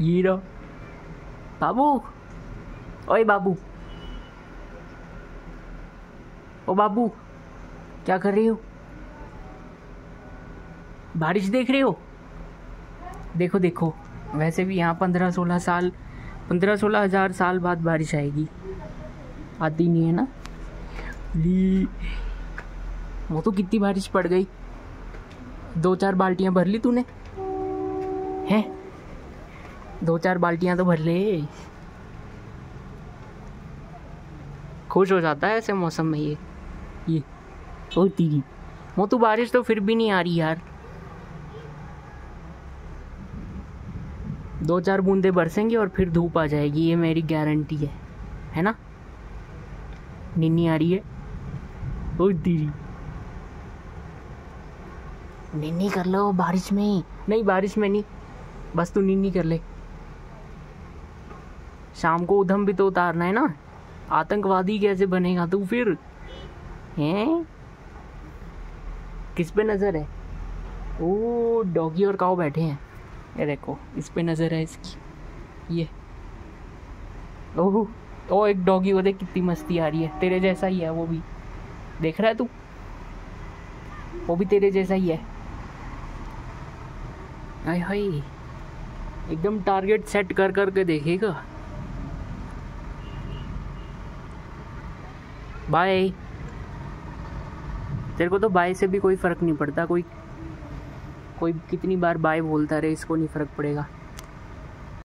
ये रहो बाबू ओए बाबू ओ बाबू क्या कर रही हो बारिश देख रहे हो देखो देखो. वैसे भी यहाँ पंद्रह सोलह साल, पंद्रह सोलह हज़ार साल बाद बारिश आएगी। आती नहीं है ना? ली। वो तो कितनी बारिश पड़ गई। दो चार बाल्टियाँ भर ली तूने। हैं? दो चार बाल्टियाँ तो भर ले। खुश हो जाता है ऐसे मौसम में ये। ये ही वो तो बारिश तो फिर भी नहीं आ रही यार। दो चार बूंदे बरसेंगे और फिर धूप आ जाएगी, ये मेरी गारंटी है। है ना? निन्नी आ रही है। ओ दीदी निन्नी कर लो बारिश में। नहीं, बारिश में नहीं। बस तू निन्नी कर ले। शाम को उधम भी तो उतारना है ना? आतंकवादी कैसे बनेगा तू फिर? हैं? किस पे नज़र है? ओ, डॉगी और काऊ बैठे हैं। ये देखो, इस पे नज़र है इसकी। ये। ओह, ओ, एक डॉगी को देख कितनी मस्ती आ रही है। तेरे जैसा ही है वो भी। देख रहा है तू? वो भी तेरे जैसा ही है। हाय हाय। एकदम टारगेट सेट कर कर के देखेगा। बाय तेरे को तो बाय से भी कोई फ़र्क नहीं पड़ता, कोई कोई कितनी बार बाय बोलता रहे, इसको नहीं फ़र्क पड़ेगा।